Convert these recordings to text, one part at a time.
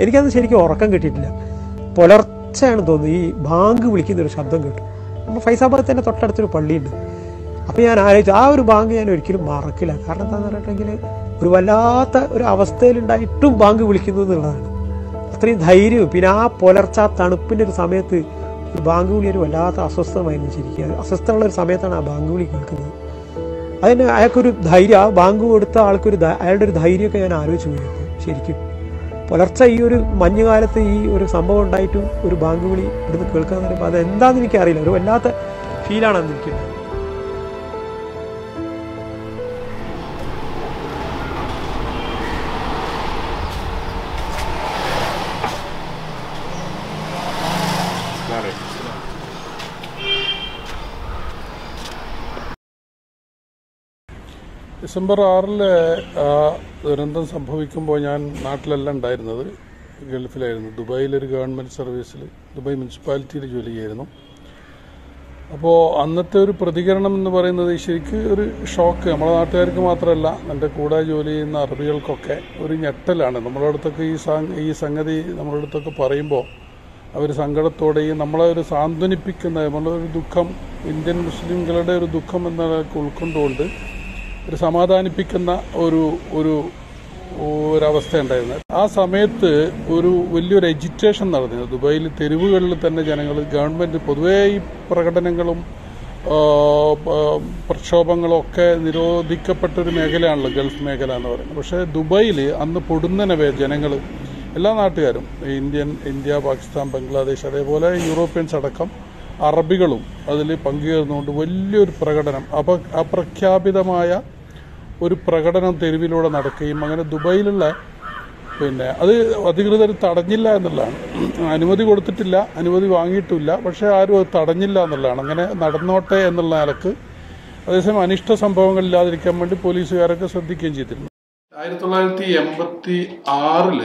എനിക്കത് ശരിക്കും ഉറക്കം കിട്ടിയിട്ടില്ല. പുലർച്ചയാണ് തോന്നുന്നു. ഈ ബാങ്ക് വിളിക്കുന്ന ഒരു ശബ്ദം കേട്ടു. നമ്മൾ ഫൈസാബാദ് തന്നെ തൊട്ടടുത്തൊരു പള്ളിയുണ്ട്. അപ്പോൾ ഞാൻ ആലോചിച്ചു ആ ഒരു ബാങ്ക് ഞാൻ ഒരിക്കലും മറക്കില്ല. കാരണം എന്താണെന്ന് പറഞ്ഞിട്ടുണ്ടെങ്കിൽ ഒരു വല്ലാത്ത ഒരു അവസ്ഥയിലുണ്ടായിട്ടും ബാങ്ക് വിളിക്കുന്നു എന്നുള്ളതാണ്. അത്രയും ധൈര്യവും. പിന്നെ ആ പുലർച്ച തണുപ്പിന്റെ ഒരു സമയത്ത് ഒരു ബാങ്ക് വിളി ഒരു വല്ലാത്ത അസ്വസ്ഥമായിരുന്നു ശരിക്കും അസ്വസ്ഥമുള്ള ഒരു സമയത്താണ് ആ ബാങ്ക് വിളി കേൾക്കുന്നത്. അതിന് അയാൾക്കൊരു ധൈര്യം ആ ബാങ്ക് കൊടുത്ത ആൾക്കൊരു അയാളുടെ ഒരു ധൈര്യമൊക്കെ ഞാൻ ആലോചിച്ച് പോയിരുന്നു. ശരിക്കും പുലർച്ചെ ഈ ഒരു മഞ്ഞുകാലത്ത് ഈ ഒരു സംഭവം ഉണ്ടായിട്ടും ഒരു ബാങ്ക് വിളി ഇവിടുന്ന് കേൾക്കാൻ പറയുമ്പോൾ അത് എന്താണെന്ന് എനിക്കറിയില്ല. ഒരു വല്ലാത്ത ഫീലാണ് അന്ന് ഡിസംബർ ആറിൽ ആ ദുരന്തം സംഭവിക്കുമ്പോൾ ഞാൻ നാട്ടിലല്ല ഉണ്ടായിരുന്നത്. ഗൾഫിലായിരുന്നു. ദുബായിലൊരു ഗവൺമെന്റ് സർവീസിൽ ദുബായ് മുനിസിപ്പാലിറ്റിയിൽ ജോലി ചെയ്യായിരുന്നു. അപ്പോൾ അന്നത്തെ ഒരു പ്രതികരണം എന്ന് പറയുന്നത് ശരിക്കും ഒരു ഷോക്ക്. നമ്മുടെ നാട്ടുകാർക്ക് മാത്രമല്ല എന്റെ കൂടെ ജോലി ചെയ്യുന്ന അറബികൾക്കൊക്കെ ഒരു ഞെട്ടലാണ്. നമ്മളെ അടുത്തൊക്കെ ഈ ഈ സംഗതി നമ്മളെ അടുത്തൊക്കെ പറയുമ്പോൾ അവർ സങ്കടത്തോടെയും നമ്മളെ ഒരു സാന്ത്വനിപ്പിക്കുന്ന നമ്മളൊരു ദുഃഖം ഇന്ത്യൻ മുസ്ലിംകളുടെ ഒരു ദുഃഖം എന്നൊക്കെ ഉൾക്കൊണ്ടുകൊണ്ട് ഒരു സമാധാനിപ്പിക്കുന്ന ഒരു ഒരു ഒരവസ്ഥ ഉണ്ടായിരുന്നത് ആ സമയത്ത് ഒരു വലിയൊരു എജിറ്റേഷൻ നടന്നിരുന്നു. ദുബായിൽ തെരുവുകളിൽ തന്നെ ജനങ്ങൾ ഗവൺമെന്റ് പൊതുവേ ഈ പ്രകടനങ്ങളും പ്രക്ഷോഭങ്ങളൊക്കെ നിരോധിക്കപ്പെട്ടൊരു മേഖലയാണല്ലോ ഗൾഫ് മേഖല എന്ന് പറയുന്നത്. പക്ഷേ ദുബായിൽ അന്ന് പൊടുന്നനവേ ജനങ്ങൾ എല്ലാ നാട്ടുകാരും ഇന്ത്യൻ ഇന്ത്യ പാകിസ്ഥാൻ ബംഗ്ലാദേശ് അതേപോലെ യൂറോപ്യൻസ് അടക്കം അറബികളും അതിൽ പങ്കുചേർന്നുകൊണ്ട് വലിയൊരു പ്രകടനം അപ അപ്രഖ്യാപിതമായ ഒരു പ്രകടനം തെരുവിലൂടെ നടക്കുകയും അങ്ങനെ ദുബായിലുള്ള പിന്നെ അത് അധികൃതർ തടഞ്ഞില്ല എന്നുള്ളതാണ്. അനുമതി കൊടുത്തിട്ടില്ല അനുമതി വാങ്ങിയിട്ടില്ല പക്ഷേ ആരും അത് തടഞ്ഞില്ല എന്നുള്ളതാണ്. അങ്ങനെ നടന്നോട്ടെ എന്നുള്ള നിലയ്ക്ക് അതേസമയം അനിഷ്ട സംഭവങ്ങൾ ഇല്ലാതിരിക്കാൻ വേണ്ടി പോലീസുകാരൊക്കെ ശ്രദ്ധിക്കുകയും ചെയ്തിരുന്നു. ആയിരത്തി തൊള്ളായിരത്തി എൺപത്തി ആറിൽ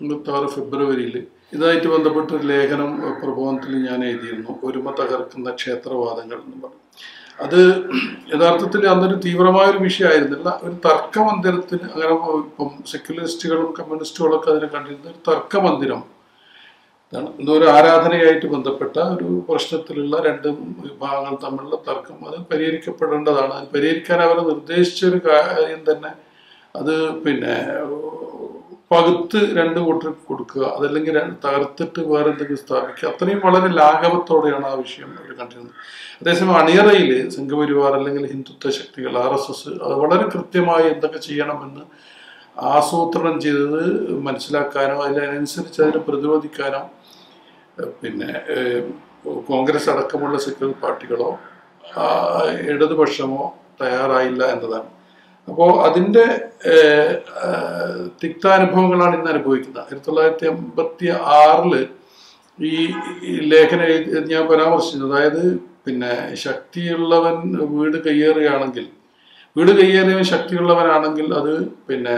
എൺപത്തി ആറ് ഫെബ്രുവരിയിൽ ഇതായിട്ട് ബന്ധപ്പെട്ട ലേഖനം പ്രബോധനത്തിൽ ഞാൻ എഴുതിയിരുന്നു. ഒരുമ തകർക്കുന്ന ക്ഷേത്രവാദങ്ങൾ എന്ന് പറഞ്ഞു. അത് യഥാർത്ഥത്തിൽ അന്നൊരു തീവ്രമായ ഒരു വിഷയമായിരുന്നില്ല. ഒരു തർക്കമന്ദിരത്തിന് അങ്ങനെ ഇപ്പം സെക്യുലറിസ്റ്റുകളും കമ്മ്യൂണിസ്റ്റുകളൊക്കെ അതിനെ കണ്ടിരുന്ന ഒരു തർക്കമന്ദിരം. ഒരു ആരാധനയായിട്ട് ബന്ധപ്പെട്ട ഒരു പ്രശ്നത്തിലുള്ള രണ്ട് വിഭാഗങ്ങൾ തമ്മിലുള്ള തർക്കം. അത് പരിഹരിക്കപ്പെടേണ്ടതാണ്. അത് പരിഹരിക്കാൻ അവർ നിർദ്ദേശിച്ച ഒരു കാര്യം തന്നെ. അത് പിന്നെ പകുത്ത് രണ്ട് കൂട്ടർക്ക് കൊടുക്കുക അതല്ലെങ്കിൽ തകർത്തിട്ട് വേറെ എന്തെങ്കിലും സ്ഥാപിക്കുക അത്രയും വളരെ ലാഘവത്തോടെയാണ് ആ വിഷയം അവർ കണ്ടിരുന്നത്. അതേസമയം അണിയറയിൽ സംഘപരിവാർ അല്ലെങ്കിൽ ഹിന്ദുത്വ ശക്തികൾ ആർ എസ് എസ് അത് വളരെ കൃത്യമായി എന്തൊക്കെ ചെയ്യണമെന്ന് ആസൂത്രണം ചെയ്തത് മനസ്സിലാക്കാനോ അതിനനുസരിച്ച് അതിനെ പ്രതിരോധിക്കാനോ പിന്നെ കോൺഗ്രസ് അടക്കമുള്ള സെക്യുലർ പാർട്ടികളോ ഇടതുപക്ഷമോ തയ്യാറായില്ല എന്നതാണ്. അപ്പോൾ അതിന്റെ തിക്താനുഭവങ്ങളാണ് ഇന്ന് അനുഭവിക്കുന്നത്. ആയിരത്തി തൊള്ളായിരത്തി അമ്പത്തി ആറിൽ ഈ ലേഖന ഞാൻ പരാമർശിച്ചു അതായത് പിന്നെ ശക്തിയുള്ളവൻ വീട് കയ്യേറുകയാണെങ്കിൽ വീട് കയ്യേറിയവൻ ശക്തിയുള്ളവനാണെങ്കിൽ അത് പിന്നെ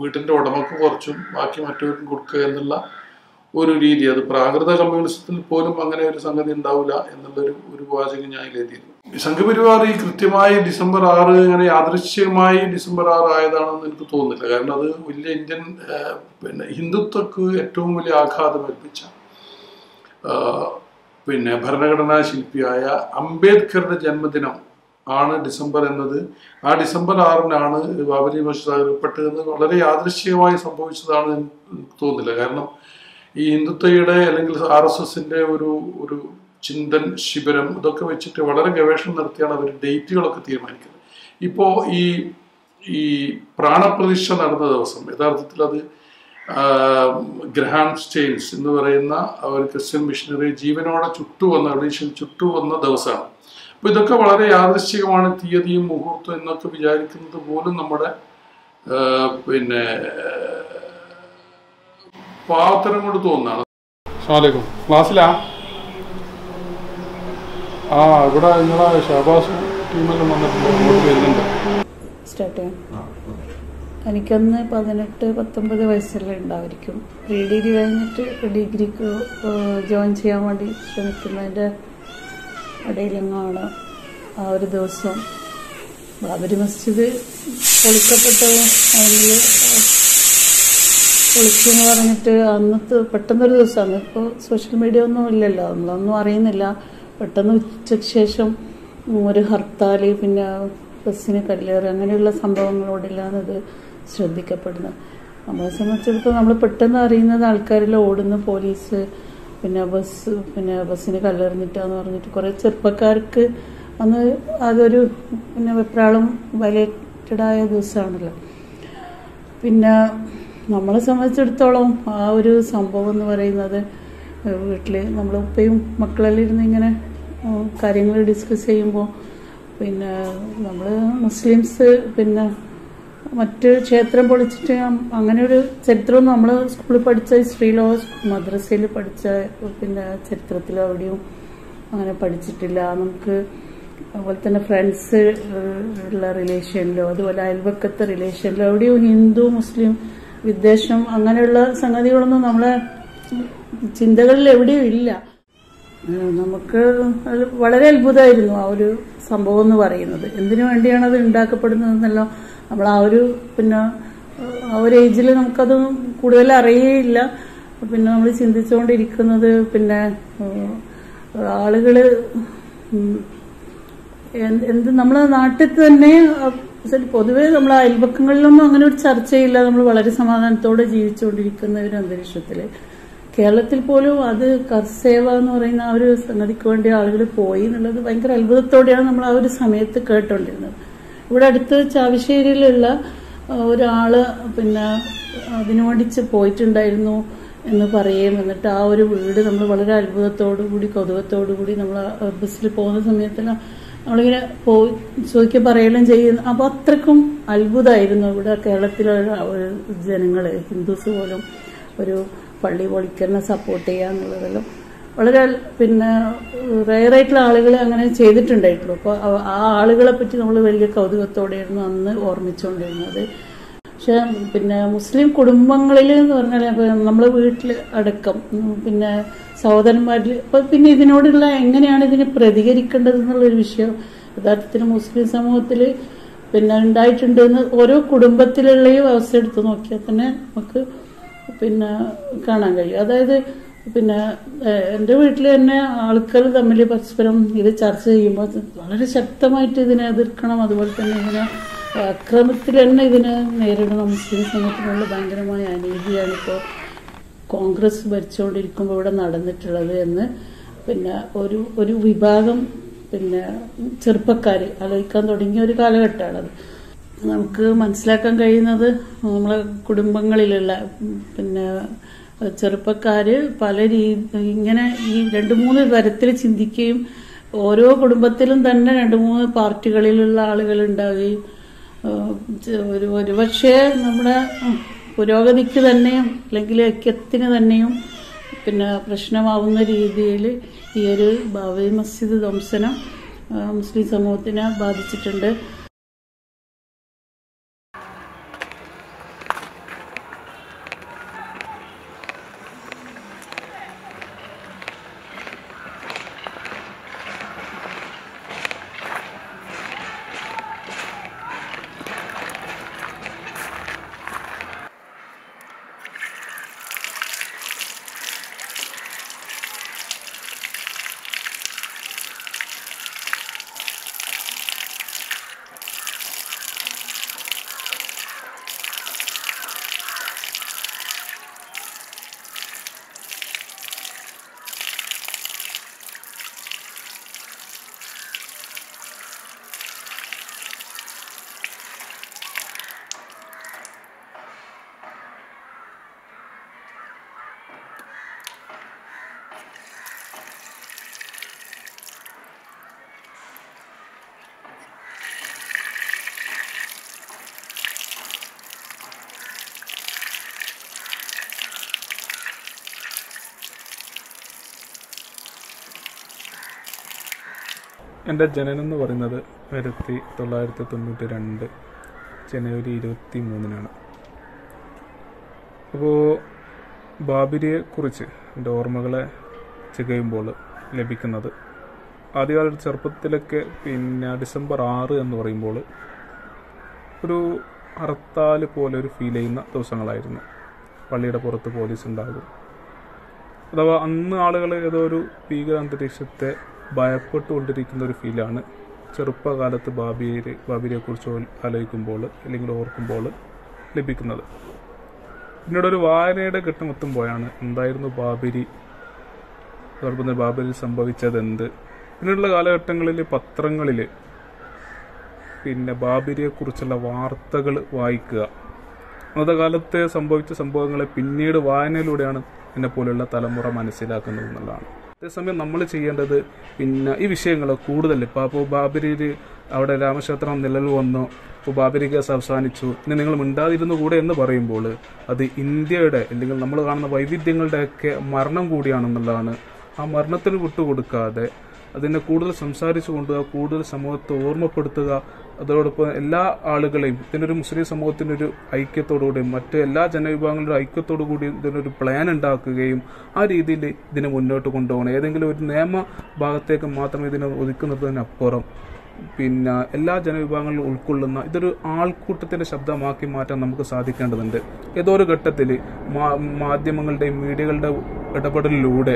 വീട്ടിന്റെ ഉടമക്ക് കുറച്ചും ബാക്കി മറ്റവർക്കും കൊടുക്കുക എന്നുള്ള ഒരു രീതി. അത് പ്രാകൃത കമ്മ്യൂണിസത്തിൽ പോലും അങ്ങനെ ഒരു സംഗതി ഉണ്ടാവില്ല എന്നുള്ളൊരു ഒരു വാചകം ഞാൻ എഴുതിയിരുന്നു. സംഘപരിവാർ ഈ കൃത്യമായി ഡിസംബർ ആറ് ഇങ്ങനെ യാദൃശ്യമായി ഡിസംബർ ആറ് ആയതാണെന്ന് എനിക്ക് തോന്നുന്നില്ല. കാരണം അത് വലിയ ഇന്ത്യൻ പിന്നെ ഹിന്ദുത്വക്ക് ഏറ്റവും വലിയ ആഘാതം ഏൽപ്പിച്ച പിന്നെ ഭരണഘടനാ ശില്പിയായ അംബേദ്കറുടെ ജന്മദിനം ആണ് ഡിസംബർ എന്നത്. ആ ഡിസംബർ ആറിനാണ് ബാബരി മസ്ജിദ് എന്ന് വളരെ യാദൃശ്യമായി സംഭവിച്ചതാണ് എനിക്ക് തോന്നുന്നില്ല. കാരണം ഈ ഹിന്ദുത്വയുടെ അല്ലെങ്കിൽ ആർ എസ് എസിന്റെ ഒരു ഒരു ചിന്തൻ ശിബിരം ഇതൊക്കെ വെച്ചിട്ട് വളരെ ഗവേഷണം നടത്തിയാണ് അവർ ഡേറ്റുകളൊക്കെ തീരുമാനിക്കുന്നത്. ഇപ്പോൾ ഈ ഈ പ്രാണപ്രതിഷ്ഠ നടന്ന ദിവസം യഥാർത്ഥത്തിൽ അത് ഗ്രഹാം സ്റ്റെയിൻസ് എന്ന് പറയുന്ന ഒരു ക്രിസ്ത്യൻ മിഷനറി ജീവനോടെ ചുട്ടുവന്ന ഒഡീഷയിൽ ചുട്ടുവന്ന ദിവസമാണ്. അപ്പോൾ ഇതൊക്കെ വളരെ യാദൃശ്ചികമാണ് തീയതിയും മുഹൂർത്തം എന്നൊക്കെ വിചാരിക്കുന്നത് പോലും നമ്മുടെ പിന്നെ പാവത്തരം കൊണ്ട് തോന്നുന്നതാണ്. ക്ലാസ്സിലാ? ആ ഇവിടെ നിങ്ങളെ ഷഹബാസ് ടീമെല്ലാം വന്നിട്ടുണ്ട്. സ്റ്റാർട്ട് ചെയ്യാം. എനിക്കന്ന് പതിനെട്ട് പത്തൊമ്പത് വയസ്സല്ലേ ഉണ്ടായിരിക്കും പ്രീ ഡിഗ്രി കഴിഞ്ഞിട്ട് ഡിഗ്രിക്ക് ജോയിൻ ചെയ്യാൻ വേണ്ടി ശ്രമിക്കുന്നതിന്റെ ഇടയിലെങ്ങാണ് ആ ഒരു ദിവസം. ബാബരി മസ്ജിദ് പൊളിക്കപ്പെട്ട. അല്ലെങ്കിൽ പൊളിച്ചു എന്ന് പറഞ്ഞിട്ട് അന്നത്തെ പെട്ടെന്നൊരു ദിവസം അന്ന് ഇപ്പോൾ സോഷ്യൽ മീഡിയ ഒന്നും ഇല്ലല്ലോ. നമ്മളൊന്നും അറിയുന്നില്ല. പെട്ടെന്ന് ഉച്ചയ്ക്ക് ശേഷം ഒരു ഹർത്താൽ പിന്നെ ബസ്സിന് കല്ലേറ് അങ്ങനെയുള്ള സംഭവങ്ങളോടെല്ലാം അത് ശ്രദ്ധിക്കപ്പെടുന്നത്. നമ്മളെ സംബന്ധിച്ചിടത്തോളം നമ്മൾ പെട്ടെന്ന് അറിയുന്നത് ആൾക്കാരിൽ ഓടുന്ന പോലീസ് പിന്നെ ബസ് പിന്നെ ബസ്സിന് കല്ലെറിഞ്ഞിട്ടാന്ന് പറഞ്ഞിട്ട് കുറേ ചെറുപ്പക്കാർക്ക് അന്ന് അതൊരു പിന്നെ വെപ്രാളം വയലേറ്റഡായ ദിവസമാണല്ലോ പിന്നെ നമ്മളെ സംബന്ധിച്ചിടത്തോളം ആ ഒരു സംഭവം എന്ന് പറയുന്നത് വീട്ടിൽ നമ്മൾ ഉപ്പയും മക്കളെല്ലാം ഇരുന്ന് ഇങ്ങനെ കാര്യങ്ങൾ ഡിസ്കസ് ചെയ്യുമ്പോൾ പിന്നെ നമ്മൾ മുസ്ലിംസ് പിന്നെ മറ്റ് ക്ഷേത്രം പൊളിച്ചിട്ട് അങ്ങനെ ഒരു ചരിത്രമൊന്നും നമ്മൾ സ്കൂളിൽ പഠിച്ച ഹിസ്റ്ററിയിലോ മദ്രസയിൽ പഠിച്ച പിന്നെ ചരിത്രത്തിലോ അവിടെയും അങ്ങനെ പഠിച്ചിട്ടില്ല. നമുക്ക് അതുപോലെ തന്നെ ഫ്രണ്ട്സ് ഉള്ള റിലേഷനിലോ അതുപോലെ അയൽവക്കത്തെ റിലേഷനിലോ അവിടെയും ഹിന്ദു മുസ്ലിം വിദ്വേഷം അങ്ങനെയുള്ള സംഗതികളൊന്നും നമ്മളെ ചിന്തകളിൽ എവിടെയും ഇല്ല. നമുക്ക് വളരെ അത്ഭുതമായിരുന്നു ആ ഒരു സംഭവം എന്ന് പറയുന്നത്. എന്തിനു വേണ്ടിയാണ് അത് ഉണ്ടാക്കപ്പെടുന്നതെന്നല്ലോ നമ്മൾ ആ ഒരു പിന്നെ ആ ഒരു ഏജിൽ നമുക്കത് കൂടുതൽ അറിയേയില്ല. പിന്നെ നമ്മൾ ചിന്തിച്ചുകൊണ്ടിരിക്കുന്നത് പിന്നെ ആളുകൾ എന്ത് നമ്മളെ നാട്ടിൽ തന്നെ പൊതുവെ നമ്മൾ അയൽപക്കങ്ങളിലൊന്നും അങ്ങനെ ഒരു ചർച്ചയില്ല. നമ്മൾ വളരെ സമാധാനത്തോടെ ജീവിച്ചുകൊണ്ടിരിക്കുന്ന ഒരു അന്തരീക്ഷത്തിൽ. കേരളത്തിൽ പോലും അത് കർസേവ എന്ന് പറയുന്ന ആ ഒരു സംഗതിക്ക് വേണ്ടി ആളുകൾ പോയി എന്നുള്ളത് ഭയങ്കര അത്ഭുതത്തോടെയാണ് നമ്മൾ ആ ഒരു സമയത്ത് കേട്ടോണ്ടിരുന്നത്. ഇവിടെ അടുത്ത് ചാവശ്ശേരിയിലുള്ള ഒരാൾ പിന്നെ അതിനോടിച്ച് പോയിട്ടുണ്ടായിരുന്നു എന്ന് പറയുകയും എന്നിട്ട് ആ ഒരു വീട് നമ്മൾ വളരെ അത്ഭുതത്തോടു കൂടി കൗതുകത്തോടു കൂടി നമ്മൾ ബസ്സിൽ പോകുന്ന സമയത്തെല്ലാം നമ്മളിങ്ങനെ പോയി ചോദിക്കുക പറയലും ചെയ്യുന്നു. അപ്പോൾ അത്രക്കും അത്ഭുതമായിരുന്നു ഇവിടെ കേരളത്തിലുള്ള ജനങ്ങൾ ഹിന്ദുസ് പോലും ഒരു പള്ളി പൊളിക്കലിനെ സപ്പോർട്ട് ചെയ്യുക എന്നുള്ളതെല്ലാം വളരെ പിന്നെ റയറായിട്ടുള്ള ആളുകൾ അങ്ങനെ ചെയ്തിട്ടുണ്ടായിട്ടുള്ളൂ അപ്പോൾ ആ ആളുകളെ പറ്റി നമ്മൾ വലിയ കൗതുകത്തോടെയായിരുന്നു അന്ന് ഓർമ്മിച്ചുകൊണ്ടിരുന്നത്. പക്ഷെ പിന്നെ മുസ്ലിം കുടുംബങ്ങളിൽ എന്ന് പറഞ്ഞാൽ നമ്മൾ വീട്ടിൽ അടക്കം പിന്നെ സഹോദരന്മാരിൽ ഇപ്പൊ പിന്നെ ഇതിനോടുള്ള എങ്ങനെയാണ് ഇതിനെ പ്രതികരിക്കേണ്ടത് എന്നുള്ളൊരു വിഷയം യഥാർത്ഥത്തിൽ മുസ്ലിം സമൂഹത്തിൽ പിന്നെ ഉണ്ടായിട്ടുണ്ടെന്ന് ഓരോ കുടുംബത്തിലുള്ളയും അവസ്ഥ എടുത്ത് നോക്കിയാൽ തന്നെ നമുക്ക് പിന്നെ കാണാൻ കഴിയും. അതായത് പിന്നെ എന്റെ വീട്ടിൽ തന്നെ ആൾക്കാർ തമ്മിൽ പരസ്പരം ഇത് ചർച്ച ചെയ്യുമ്പോൾ വളരെ ശക്തമായിട്ട് ഇതിനെ എതിർക്കണം. അതുപോലെ തന്നെ ഇതിനെ അക്രമത്തിൽ തന്നെ ഇതിനെ നേരിടണം. മുസ്ലിം സമൂഹത്തിനുള്ള ഭയങ്കരമായ അനീതിയാണ് ഇപ്പോൾ കോൺഗ്രസ് ഭരിച്ചുകൊണ്ടിരിക്കുമ്പോൾ ഇവിടെ നടന്നിട്ടുള്ളത് എന്ന് പിന്നെ ഒരു ഒരു വിഭാഗം പിന്നെ ചെറുപ്പക്കാർ ആലോചിക്കാൻ തുടങ്ങിയ ഒരു കാലഘട്ടമാണത്. നമുക്ക് മനസ്സിലാക്കാൻ കഴിയുന്നത് നമ്മളെ കുടുംബങ്ങളിലുള്ള പിന്നെ ചെറുപ്പക്കാർ പല രീതി ഇങ്ങനെ ഈ രണ്ട് മൂന്ന് തരത്തിൽ ചിന്തിക്കുകയും ഓരോ കുടുംബത്തിലും തന്നെ രണ്ട് മൂന്ന് പാർട്ടികളിലുള്ള ആളുകൾ ഉണ്ടാവുകയും ഒരു ഒരുപക്ഷെ നമ്മുടെ പുരോഗതിക്ക് തന്നെയും അല്ലെങ്കിൽ ഐക്യത്തിന് തന്നെയും പിന്നെ പ്രശ്നമാവുന്ന രീതിയിൽ ഈ ഒരു ബാബരി മസ്ജിദ് ധ്വംസനം മുസ്ലിം സമൂഹത്തിനെ ബാധിച്ചിട്ടുണ്ട്. എന്റെ ജനനം എന്ന് പറയുന്നത് ആയിരത്തി തൊള്ളായിരത്തി തൊണ്ണൂറ്റി രണ്ട് ജനുവരി ഇരുപത്തി മൂന്നിനാണ് അപ്പോൾ ബാബിരിയെക്കുറിച്ച് എന്റെ ഓർമ്മകളെ ചികയുമ്പോൾ ലഭിക്കുന്നത് ആദ്യകാല ചെറുപ്പത്തിലൊക്കെ പിന്നെ ഡിസംബർ ആറ് എന്ന് പറയുമ്പോൾ ഒരു ഹർത്താൽ പോലെ ഒരു ഫീൽ ചെയ്യുന്ന ദിവസങ്ങളായിരുന്നു. പള്ളിയുടെ പുറത്ത് പോലീസ് ഉണ്ടാകും. അഥവാ അന്ന് ആളുകൾ ഏതോ ഒരു ഭീകര അന്തരീക്ഷത്തെ ഭയപ്പെട്ടുകൊണ്ടിരിക്കുന്ന ഒരു ഫീലാണ്. ചെറുപ്പകാലത്ത് ബാബിയെ കുറിച്ച് ആലോചിക്കുമ്പോൾ അല്ലെങ്കിൽ ഓർക്കുമ്പോൾ ലഭിക്കുന്നത്. പിന്നീട് ഒരു വായനയുടെ ഘട്ടം എത്തുമ്പോഴാണ് എന്തായിരുന്നു ബാബരി? അതോടൊപ്പം തന്നെ ബാബരിൽ സംഭവിച്ചത് എന്ത് പിന്നീടുള്ള കാലഘട്ടങ്ങളിൽ പത്രങ്ങളിൽ പിന്നെ ബാബിരിയെ കുറിച്ചുള്ള വാർത്തകൾ വായിക്കുക. അന്നത്തെ കാലത്തെ സംഭവിച്ച സംഭവങ്ങളെ പിന്നീട് വായനയിലൂടെയാണ് എന്നെ പോലെയുള്ള തലമുറ മനസ്സിലാക്കുന്നത് എന്നുള്ളതാണ്. അതേസമയം നമ്മൾ ചെയ്യേണ്ടത് പിന്നെ ഈ വിഷയങ്ങൾ കൂടുതൽ. ഇപ്പോൾ അപ്പോൾ ബാബരിയിൽ അവിടെ രാമക്ഷേത്രം നിലവിൽ വന്നു. ഇപ്പോൾ ബാബരി കേസ് അവസാനിച്ചു. ഇനി നിങ്ങൾ മിണ്ടാതിരുന്നു കൂടെ എന്ന് പറയുമ്പോൾ അത് ഇന്ത്യയുടെ അല്ലെങ്കിൽ നമ്മൾ കാണുന്ന വൈവിധ്യങ്ങളുടെയൊക്കെ മരണം കൂടിയാണെന്നുള്ളതാണ്. ആ മരണത്തിന് വിട്ടുകൊടുക്കാതെ അതിനെ കൂടുതൽ സംസാരിച്ചു കൊണ്ടുക കൂടുതൽ സമൂഹത്തെ ഓർമ്മപ്പെടുത്തുക അതോടൊപ്പം എല്ലാ ആളുകളെയും ഇതിനൊരു മുസ്ലിം സമൂഹത്തിന്റെ ഒരു ഐക്യത്തോടുകൂടിയും മറ്റ് എല്ലാ ജനവിഭാഗങ്ങളുടെ ഐക്യത്തോടു കൂടി ഇതിനൊരു പ്ലാൻ ഉണ്ടാക്കുകയും ആ രീതിയിൽ ഇതിനെ മുന്നോട്ട് കൊണ്ടുപോകണം. ഏതെങ്കിലും ഒരു നിയമ ഭാഗത്തേക്ക് മാത്രം ഇതിനെ ഒതുക്കുന്നതിനപ്പുറം. പിന്നെ എല്ലാ ജനവിഭാഗങ്ങളിലും ഉൾക്കൊള്ളുന്ന ഇതൊരു ആൾക്കൂട്ടത്തിന്റെ ശബ്ദമാക്കി മാറ്റാൻ നമുക്ക് സാധിക്കേണ്ടതുണ്ട്. ഏതോ ഒരു ഘട്ടത്തിൽ മാധ്യമങ്ങളുടെയും മീഡിയകളുടെ ഇടപെടലിലൂടെ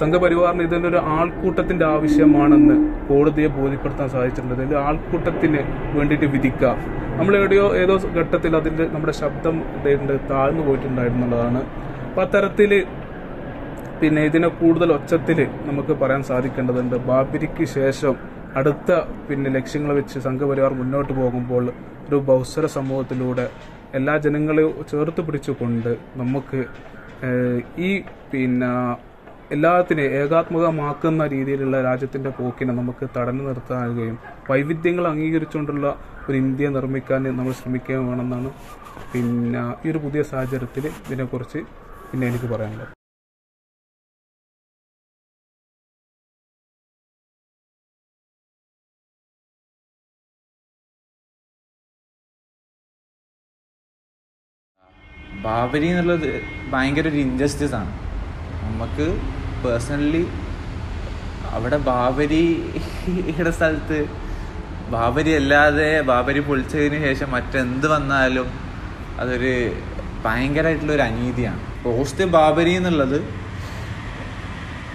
സംഘപരിവാറിന് ഇതിന്റെ ഒരു ആൾക്കൂട്ടത്തിന്റെ ആവശ്യമാണെന്ന് കോടതിയെ ബോധ്യപ്പെടുത്താൻ സാധിച്ചിട്ടുണ്ട്. അതിൽ ആൾക്കൂട്ടത്തിന് വേണ്ടിയിട്ട് വിധിക്കുക. നമ്മൾ എവിടെയോ ഏതോ ഘട്ടത്തിൽ അതിന്റെ നമ്മുടെ ശബ്ദം താഴ്ന്നു പോയിട്ടുണ്ടായിരുന്നുള്ളതാണ്. അപ്പൊ അത്തരത്തിൽ പിന്നെ ഇതിനെ കൂടുതൽ ഒച്ചത്തിൽ നമുക്ക് പറയാൻ സാധിക്കേണ്ടതുണ്ട്. ബാബരിക്ക് ശേഷം അടുത്ത പിന്നെ ലക്ഷ്യങ്ങൾ വെച്ച് സംഘപരിവാർ മുന്നോട്ട് പോകുമ്പോൾ ഒരു ബൗസര സമൂഹത്തിലൂടെ എല്ലാ ജനങ്ങളെയും ചേർത്ത് പിടിച്ചുകൊണ്ട് നമുക്ക് ഈ പിന്നെ എല്ലാത്തിനെയും ഏകാത്മകമാക്കുന്ന രീതിയിലുള്ള രാജ്യത്തിന്റെ പോക്കിനെ നമുക്ക് തടഞ്ഞു നിർത്താനുകയും വൈവിധ്യങ്ങൾ അംഗീകരിച്ചുകൊണ്ടുള്ള ഒരു ഇന്ത്യ നിർമ്മിക്കാൻ നമ്മൾ ശ്രമിക്കുകയും വേണമെന്നാണ് പിന്നെ ഈ ഒരു പുതിയ സാഹചര്യത്തിൽ ഇതിനെക്കുറിച്ച് പിന്നെ എനിക്ക് പറയാനുള്ളത്. ബാബരി എന്നുള്ളത് ഭയങ്കര ഒരു ഇൻജസ്റ്റിസ് ആണ്. നമുക്ക് പേഴ്സണലി അവിടെ ബാബരിയുടെ സ്ഥലത്ത് ബാബരി അല്ലാതെ ബാബരി പൊളിച്ചതിന് ശേഷം മറ്റെന്ത് വന്നാലും അതൊരു ഭയങ്കരമായിട്ടുള്ള ഒരു അനീതിയാണ്. പോസ്റ്റ് ബാബരി എന്നുള്ളത്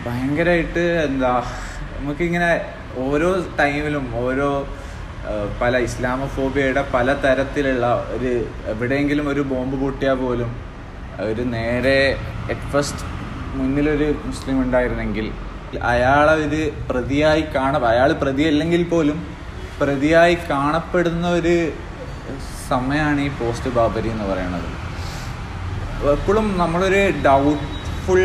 ഭയങ്കരമായിട്ട് എന്താ നമുക്കിങ്ങനെ ഓരോ ടൈമിലും ഓരോ പല ഇസ്ലാമോഫോബിയയുടെ പല തരത്തിലുള്ള ഒരു എവിടെയെങ്കിലും ഒരു ബോംബ് പൊട്ടിയാൽ പോലും ഒരു നേരെ അറ്റ് ഫസ്റ്റ് മുന്നിലൊരു മുസ്ലിം ഉണ്ടായിരുന്നെങ്കിൽ അയാളെ ഒരു പ്രതിയായി കാണ അയാൾ പ്രതിയല്ലെങ്കിൽ പോലും പ്രതിയായി കാണപ്പെടുന്ന ഒരു സമയമാണ് ഈ പോസ്റ്റ് ബാബരി എന്ന് പറയുന്നത്. എപ്പോഴും നമ്മളൊരു ഡൗട്ട്ഫുൾ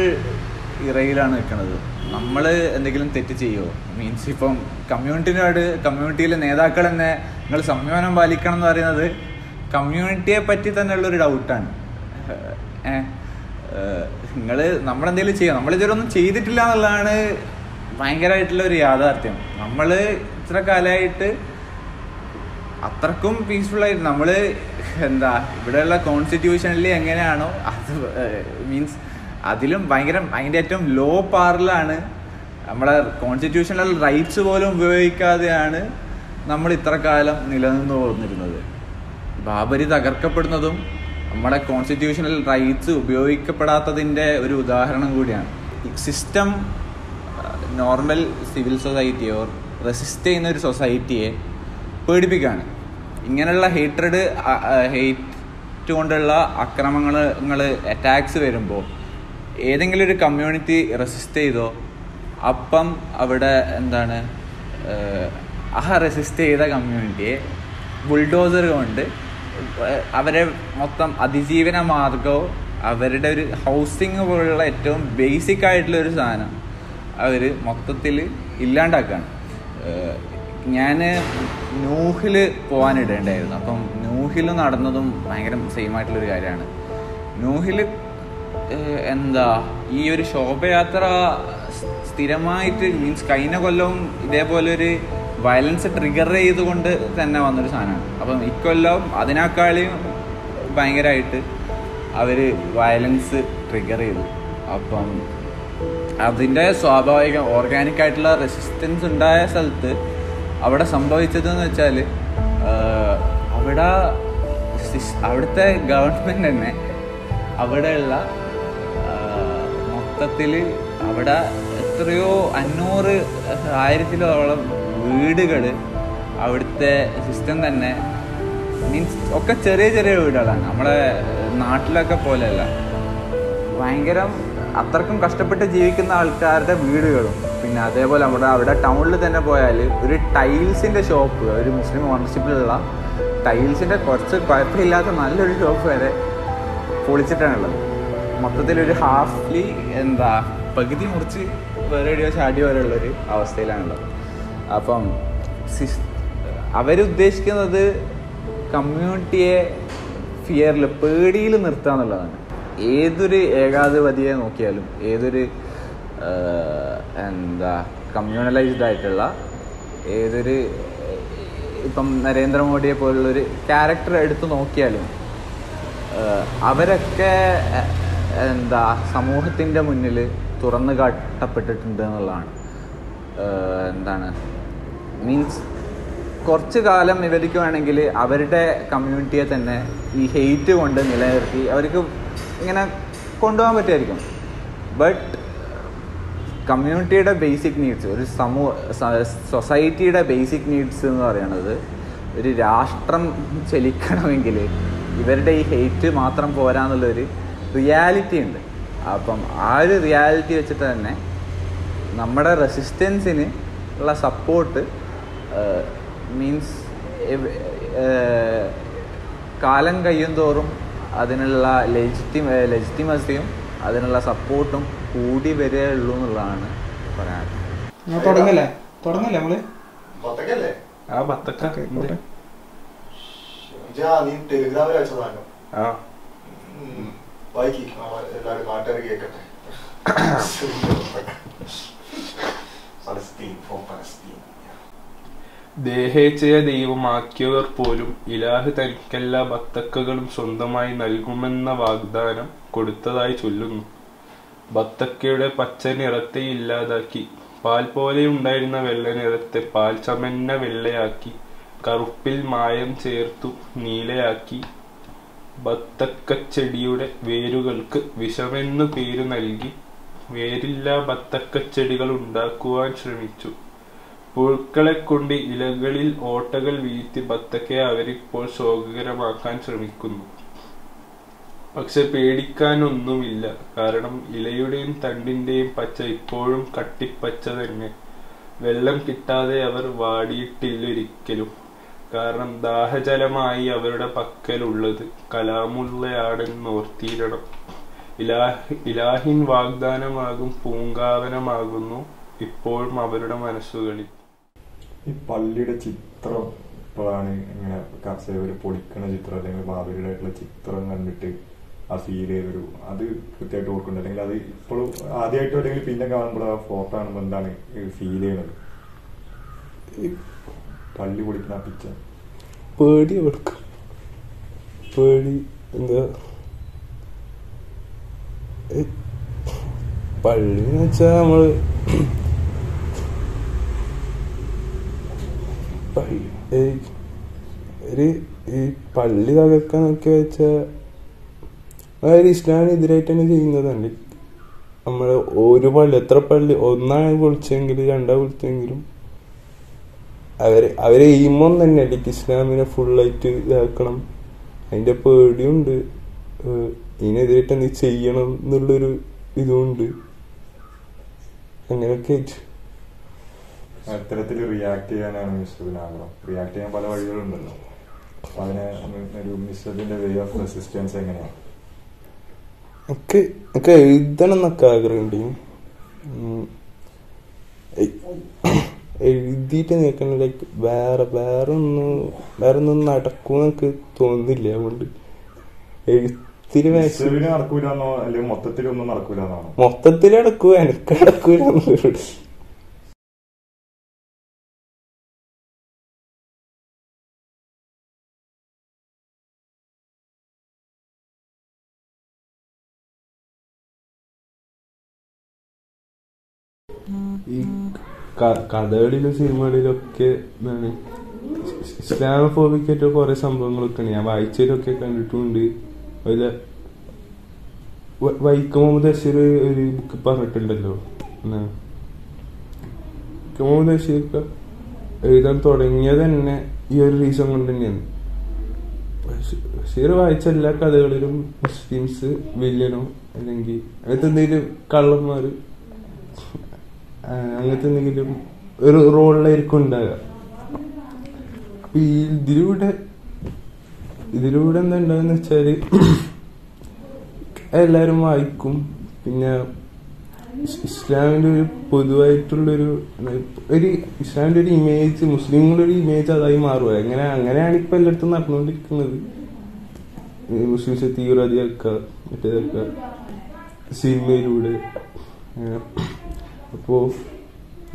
ഇറയിലാണ് നിൽക്കുന്നത്. നമ്മൾ എന്തെങ്കിലും തെറ്റ് ചെയ്യുമോ മീൻസ് ഇപ്പം കമ്മ്യൂണിറ്റിനോട് കമ്മ്യൂണിറ്റിയിലെ നേതാക്കൾ തന്നെ നിങ്ങൾ സംയമനം പാലിക്കണം എന്ന് പറയുന്നത് കമ്മ്യൂണിറ്റിയെ പറ്റി തന്നെയുള്ള ഒരു ഡൗട്ടാണ് നിങ്ങൾ നമ്മളെന്തെങ്കിലും ചെയ്യാം? നമ്മളിതുവരെ ഒന്നും ചെയ്തിട്ടില്ല എന്നുള്ളതാണ് ഭയങ്കരമായിട്ടുള്ള ഒരു യാഥാർത്ഥ്യം. നമ്മൾ ഇത്ര കാലമായിട്ട് അത്രക്കും പീസ്ഫുൾ ആയിട്ട് നമ്മൾ എന്താ ഇവിടെയുള്ള കോൺസ്റ്റിറ്റ്യൂഷനിൽ എങ്ങനെയാണോ അത് മീൻസ് അതിലും ഭയങ്കര അതിന്റെ ഏറ്റവും ലോ പാറിലാണ് നമ്മളെ കോൺസ്റ്റിറ്റ്യൂഷണൽ റൈറ്റ്സ് പോലും ഉപയോഗിക്കാതെയാണ് നമ്മൾ ഇത്ര കാലം നിലനിന്ന് പോന്നിരുന്നത്. ബാബരി തകർക്കപ്പെടുന്നതും നമ്മുടെ കോൺസ്റ്റിറ്റ്യൂഷണൽ റൈറ്റ്സ് ഉപയോഗിക്കപ്പെടാത്തതിന്റെ ഒരു ഉദാഹരണം കൂടിയാണ്. സിസ്റ്റം നോർമൽ സിവിൽ സൊസൈറ്റിയോ റെസിസ്റ്റ് ചെയ്യുന്ന ഒരു സൊസൈറ്റിയെ പേടിപ്പിക്കുകയാണ്. ഇങ്ങനെയുള്ള ഹേറ്റഡ് ഹേറ്റ് കൊണ്ടുള്ള ആക്രമണങ്ങൾ അറ്റാക്സ് വരുമ്പോൾ ഏതെങ്കിലും ഒരു കമ്മ്യൂണിറ്റി റെസിസ്റ്റ് ചെയ്തോ അപ്പം അവിടെ എന്താണ് ആ റെസിസ്റ്റ് ചെയ്ത കമ്മ്യൂണിറ്റിയെ ബുൾഡോസർ കൊണ്ട് അവരെ മൊത്തം അതിജീവന മാർഗവും അവരുടെ ഒരു ഹൗസിങ് പോലുള്ള ഏറ്റവും ബേസിക് ആയിട്ടുള്ള ഒരു സാധനം അവർ മൊത്തത്തിൽ ഇല്ലാണ്ടാക്കുകയാണ് ഞാൻ നൂഹിൽ പോകാനിടേണ്ടായിരുന്നു അപ്പം നൂഹിൽ നടന്നതും ഭയങ്കര സെയിം ആയിട്ടുള്ളൊരു കാര്യമാണ്. നൂഹിൽ എന്താ ഈ ഒരു ശോഭയാത്ര സ്ഥിരമായിട്ട് മീൻസ് കഴിഞ്ഞ കൊല്ലവും ഇതേപോലെ ഒരു വയലൻസ് ട്രിഗർ ചെയ്തുകൊണ്ട് തന്നെ വന്നൊരു സാധനമാണ്. അപ്പം ഇക്കൊല്ലം അതിനേക്കാളും ഭയങ്കരമായിട്ട് അവർ വയലൻസ് ട്രിഗർ ചെയ്തു. അപ്പം അതിന്റെ സ്വാഭാവിക ഓർഗാനിക് ആയിട്ടുള്ള റെസിസ്റ്റൻസ് ഉണ്ടായ സ്ഥലത്ത് അവിടെ സംഭവിച്ചതെന്ന് വെച്ചാൽ അവിടെ അവിടുത്തെ ഗവൺമെന്റ് തന്നെ അവിടെയുള്ള മൊത്തത്തിൽ അവിടെ എത്രയോ അഞ്ഞൂറ് ആയിരത്തിലോളം വീടുകൾ അവിടുത്തെ സിസ്റ്റം തന്നെ. മീൻസ് ഒക്കെ ചെറിയ ചെറിയ വീടുകളാണ്. നമ്മുടെ നാട്ടിലൊക്കെ പോലെയല്ല. ഭയങ്കരം അത്രക്കും കഷ്ടപ്പെട്ട് ജീവിക്കുന്ന ആൾക്കാരുടെ വീടുകളും. പിന്നെ അതേപോലെ നമ്മുടെ അവിടെ ടൗണിൽ തന്നെ പോയാൽ ഒരു ടൈൽസിന്റെ ഷോപ്പ് ഒരു മുസ്ലിം ഓണർഷിപ്പിലുള്ള ടൈൽസിന്റെ കുറച്ച് കുഴപ്പമില്ലാത്ത നല്ലൊരു ഷോപ്പ് വരെ പൊളിച്ചിട്ടാണുള്ളത്. മൊത്തത്തിലൊരു ഹാഫ്ലി എന്താ പകുതി മുറിച്ച് വേറെ എവിടെയോ ചാടി വരെയുള്ളൊരു അവസ്ഥയിലാണുള്ളത്. അപ്പം സിസ് അവരുദ്ദേശിക്കുന്നത് കമ്മ്യൂണിറ്റിയെ ഫിയറിൽ പേടിയിൽ നിർത്തുക എന്നുള്ളതാണ്. ഏതൊരു ഏകാധിപതിയെ നോക്കിയാലും ഏതൊരു എന്താ കമ്മ്യൂണലൈസ്ഡ് ആയിട്ടുള്ള ഏതൊരു ഇപ്പം നരേന്ദ്രമോദിയെ പോലുള്ളൊരു ക്യാരക്ടർ എടുത്തു നോക്കിയാലും അവരൊക്കെ എന്താ സമൂഹത്തിന്റെ മുന്നിൽ തുറന്നു കാട്ടപ്പെട്ടിട്ടുണ്ട് എന്നുള്ളതാണ്. എന്താണ്? മീൻസ് കുറച്ച് കാലം ഇവർക്ക് വേണമെങ്കിൽ അവരുടെ കമ്മ്യൂണിറ്റിയെ തന്നെ ഈ ഹെയ്റ്റ് കൊണ്ട് നിലനിർത്തി അവർക്ക് ഇങ്ങനെ കൊണ്ടുപോകാൻ പറ്റുമായിരിക്കും. ബട്ട് കമ്മ്യൂണിറ്റിയുടെ ബേസിക് നീഡ്സ് ഒരു സമൂഹ സൊസൈറ്റിയുടെ ബേസിക് നീഡ്സ് എന്ന് പറയുന്നത് ഒരു രാഷ്ട്രം ചലിക്കണമെങ്കിൽ ഇവരുടെ ഈ ഹെയ്റ്റ് മാത്രം പോരാന്നുള്ളൊരു റിയാലിറ്റി ഉണ്ട്. അപ്പം ആ ഒരു റിയാലിറ്റി വെച്ചിട്ട് തന്നെ നമ്മുടെ റെസിസ്റ്റൻസിന് ഉള്ള സപ്പോർട്ട് മീൻസ് കാലം കഴിയും തോറും അതിനുള്ള ലെജിറ്റിമ ലെജിറ്റിമസിയും അതിനുള്ള സപ്പോർട്ടും കൂടി വരികയുള്ളൂ എന്നുള്ളതാണ് പറയാൻ തുടങ്ങല്ലേ? തുടങ്ങല്ലേ നമ്മൾ? ബത്തക്കല്ലേ? ആ ബത്തക്ക. ഉണ്ട്. ഇജാ നീ ടെലിഗ്രാമിൽ അയച്ചതാണ് ആ. വായിക്കി എല്ലാവരും നാട്ടുകാർ കേൾക്കട്ടെ? ദേഹേച്ഛയ ദൈവമാക്കിയവർ പോലും ഇലാഹ് തനിക്കെല്ലാ ബത്തക്കകളും സ്വന്തമായി നൽകുമെന്ന വാഗ്ദാനം കൊടുത്തതായി ചൊല്ലുന്നു. ബത്തക്കയുടെ പച്ച നിറത്തെ ഇല്ലാതാക്കി പാൽ പോലെ ഉണ്ടായിരുന്ന വെള്ള നിറത്തെ പാൽ ചമന്ന വെള്ളയാക്കി കറുപ്പിൽ മായം ചേർത്തു നീലയാക്കി ബത്തക്കച്ചെടിയുടെ വേരുകൾക്ക് വിഷമെന്നു പേരു നൽകി വേരില്ലാ ബത്തക്കച്ചെടികൾ ഉണ്ടാക്കുവാൻ ശ്രമിച്ചു. പുഴുക്കളെ കൊണ്ട് ഇലകളിൽ ഓട്ടകൾ വീഴ്ത്തി ബത്തക്കയെ അവരിപ്പോൾ ശോകകരമാക്കാൻ ശ്രമിക്കുന്നു. പക്ഷെ പേടിക്കാനൊന്നുമില്ല. കാരണം ഇലയുടെയും തണ്ടിന്റെയും പച്ച ഇപ്പോഴും കട്ടിപ്പച്ച തന്നെ. വെള്ളം കിട്ടാതെ അവർ വാടിയിട്ടില്ലൊരിക്കലും. കാരണം ദാഹജലമായി അവരുടെ പക്കലുള്ളത്. കലാമുള്ളയാടെന്ന് ഓർത്തിയിടണം ഇലാഹി ഇലാഹിൻ വാഗ്ദാനമാകും പൂങ്കാവനമാകുന്നു ഇപ്പോഴും അവരുടെ മനസ്സുകളിൽ. ഈ പള്ളിയുടെ ചിത്രം ഇപ്പോഴാണ് ഇങ്ങനെ കർഷകർ പൊളിക്കണ ചിത്രം അല്ലെങ്കിൽ ബാബരിയുടെ ചിത്രം കണ്ടിട്ട് ആ ഫീൽ ചെയ്തൊരു അത് കൃത്യമായിട്ട് ഓർക്കുന്നുണ്ട്. അല്ലെങ്കിൽ അത് ഇപ്പോഴും ആദ്യമായിട്ടോ അല്ലെങ്കിൽ പിന്നെ കാണുമ്പോൾ ആ ഫോട്ടോ കാണുമ്പോൾ എന്താണ് ഫീൽ ചെയ്യണത്? പള്ളി പൊളിക്കുന്ന പിച്ച പേടി കൊടുക്കും പേടി എന്താ? പള്ളി എന്ന് വെച്ചാ നമ്മൾ ഒരു ഈ പള്ളി തകർക്കാന്നൊക്കെ വെച്ചാ അതായത് ഇസ്ലാമിനെതിരായിട്ട് തന്നെ ചെയ്യുന്നതാണ് നമ്മൾ ഒരു പള്ളി എത്ര പള്ളി ഒന്നാണ് പൊളിച്ചെങ്കിൽ രണ്ടാ പൊളിച്ചെങ്കിലും അവർ അവരെ എയിമം തന്നെ അടിക്ക് ഇസ്ലാമിനെ ഫുള്ളായിട്ട് ഇതാക്കണം. അതിന്റെ പേടിയുണ്ട്. ഇതിനെതിരായിട്ട് എന്ത് ചെയ്യണം എന്നുള്ളൊരു ഇതുണ്ട്. അങ്ങനെയൊക്കെ ആയിട്ട്. അത്തരത്തിൽ റിയാക്ട് ചെയ്യാനാണ് മിസ്റ്ററിന് ആഗ്രഹം. റിയാക്ട് ചെയ്യാൻ പല വഴികളുണ്ടല്ലോ. അപ്പൊ അതിനെ ഒരു മിസ്റ്ററിന്റെ വേ ഓഫ് റെസിസ്റ്റൻസ് എങ്ങനെയാണ് ഒക്കെ ഒക്കെ എഴുതണം എന്നൊക്കെ ആഗ്രഹമുണ്ട്. എഴുതിയിട്ട് നിൽക്കണം ലൈക്ക് വേറെ വേറെ ഒന്നും വേറെ ഒന്നും നടക്കും എനിക്ക് തോന്നുന്നില്ല. അതുകൊണ്ട് നടക്കൂലെന്നോ? മൊത്തത്തിൽ നടക്കൂലെന്നാണോ മൊത്തത്തിൽ നടക്കൂ എനിക്ക് നടക്കൂല. കഥകളിലും സിനിമകളിലൊക്കെ എന്താണ് ഇസ്ലാമോഫോബിക്കായിട്ട് കുറെ സംഭവങ്ങളൊക്കെ ഉണ്ട് ഞാൻ വായിച്ചതിലൊക്കെ കണ്ടിട്ടുണ്ട്. അതിൽ വൈക്കം മുഹമ്മദ് ബഷീർ ഒരു ബുക്ക് പറഞ്ഞിട്ടുണ്ടല്ലോ. വൈക്കം മുഹമ്മദ് ബഷീർ ഒക്കെ എഴുതാൻ തുടങ്ങിയത് തന്നെ ഈ ഒരു റീസൺ കൊണ്ട് തന്നെയാണ്. ബഷീ- ബഷീർ വായിച്ച എല്ലാ കഥകളിലും മുസ്ലിംസ് വില്ലനോ അല്ലെങ്കിൽ അങ്ങനത്തെ എന്തെങ്കിലും കള്ളന്മാര് ആ, അങ്ങനത്തെ എന്തെങ്കിലും ഒരു റോളിലായിരിക്കും ഉണ്ടാകുക അപ്പൊ ഈ ഇതിലൂടെ ഇതിലൂടെ എന്താ ഉണ്ടാകുന്ന വെച്ചാൽ എല്ലാരും വായിക്കും. പിന്നെ ഇസ്ലാമിന്റെ ഒരു പൊതുവായിട്ടുള്ളൊരു ഒരു ഇസ്ലാമിന്റെ ഒരു ഇമേജ് മുസ്ലിങ്ങളുടെ ഒരു ഇമേജ് അതായി മാറുക. എങ്ങനെ അങ്ങനെയാണ് ഇപ്പൊ എല്ലായിടത്തും നടന്നുകൊണ്ടിരിക്കുന്നത്. മുസ്ലിംസ് തീവ്രവാദിയാക്കുക മറ്റേതൊക്കെ. സിനിമയിലൂടെ അങ്ങനെ. അപ്പോ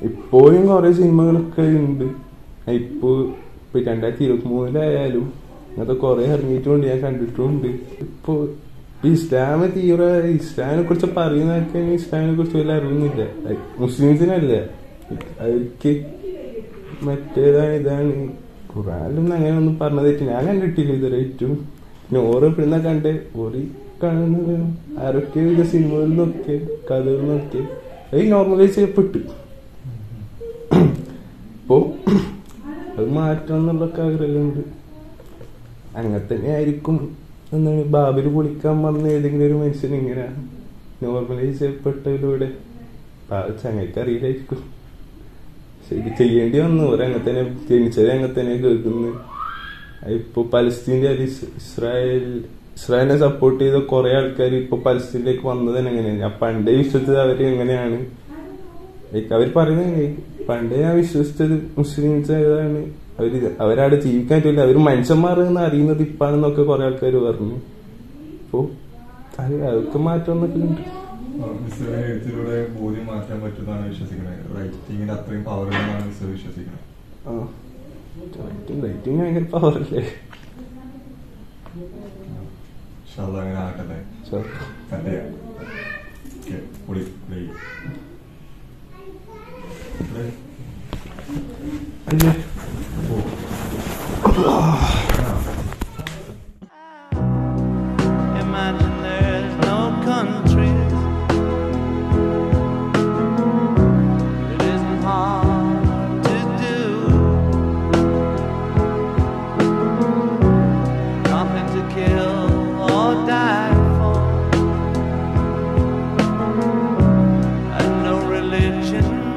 ഇപ്പോഴും കുറേ സിനിമകളൊക്കെ ഉണ്ട് ഇപ്പോ ഇപ്പൊ രണ്ടായിരത്തി ഇരുപത്തി മൂന്നിലായാലും അങ്ങനത്തെ കുറേ ഇറങ്ങിയിട്ടുണ്ട് ഞാൻ കണ്ടിട്ടുണ്ട്. ഇപ്പോ ഈ ഇസ്ലാമ തീവ്ര ഇസ്ലാമിനെ കുറിച്ച് പറയുന്നതൊക്കെ ഇസ്ലാമിനെ കുറിച്ച് വലിയ അറിവുന്നില്ല മുസ്ലിംസിനല്ല? അവർക്ക് മറ്റേതാണ് ഇതാണ്. ഖുറാനിലൊന്നും അങ്ങനെ ഒന്നും പറഞ്ഞതായിട്ട് ഞാൻ കണ്ടിട്ടില്ല ഇതുവരെ ഏറ്റവും. പിന്നെ ഓരോ പെണ്ണ കണ്ടേ ഓരോ കാണുന്നത് ആരൊക്കെ വിധ സിനിമകളിൽ നിന്നൊക്കെ കഥകളിൽ നിന്നൊക്കെ അത് നോർമലൈസ് ചെയ്യപ്പെട്ടു അപ്പോ അത് മാറ്റണം എന്നുള്ളൊക്കെ ആഗ്രഹമുണ്ട്. അങ്ങനെ തന്നെ ആയിരിക്കും എന്താണ് ബാബിൽ പൊളിക്കാൻ വന്ന ഏതെങ്കിലും ഒരു മനുഷ്യൻ ഇങ്ങനെ നോർമലൈസ് ചെയ്യപ്പെട്ടതിലൂടെ. ചങ്ങയ്ക്ക് അറിയില്ലായിരിക്കും. ശരി ചെയ്യേണ്ടി വന്നു. ഒരങ്ങനെ തന്നെ ജനിച്ചത് അങ്ങനെ തന്നെ കേൾക്കുന്നു. ഇപ്പൊ പലസ്തീന്റെ ഇസ്രായേൽ ഇസ്രായേലിനെ സപ്പോർട്ട് ചെയ്ത കുറെ ആൾക്കാർ ഇപ്പൊ പലസ്തീനിലേക്ക് വന്നത് തന്നെ എങ്ങനെയാണ്? ഞാൻ പണ്ടേ വിശ്വസിച്ചത് അവർ എങ്ങനെയാണ്? ലൈക്ക് അവർ പറയുന്നത് പണ്ടേ ഞാൻ വിശ്വസിച്ചത് മുസ്ലിംസ് ഏതാണ് അവർ അവരവിടെ ജീവിക്കാൻ പറ്റില്ല അവർ മനുഷ്യന്മാരെന്ന് അറിയുന്നത് ഇപ്പാണെന്നൊക്കെ കുറെ ആൾക്കാർ പറഞ്ഞു. അപ്പോ അവർക്ക് അതൊക്കെ മാറ്റം എന്നൊക്കെ ഉണ്ട്. എഴുത്തിലൂടെ ബോധ്യം മാറ്റാൻ പറ്റുന്നതാണ് വിശ്വസിക്കുന്നത് റൈറ്റിങ്ങിന് അത്രയും പവർ ഉണ്ടെന്നാണ് വിശ്വസിക്കുന്നത് റൈറ്റിംഗ് ഭയങ്കര പവറല്ലേ അങ്ങനെ. അല്ലേ ഓക്കെ പൊളി പൊളി. അല്ലേ? imagine.